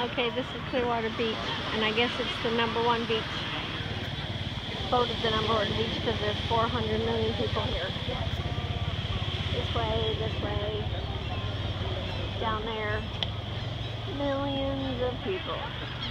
Okay, this is Clearwater Beach, and I guess it's the number one beach. Voted the number one beach because there's 400 million people here. This way, this way, down there, millions of people.